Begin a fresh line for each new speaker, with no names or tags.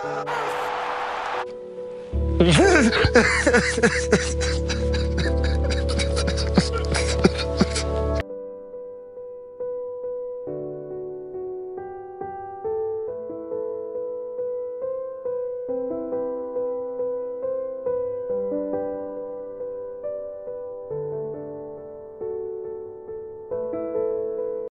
Ha ha ha ha ha ha!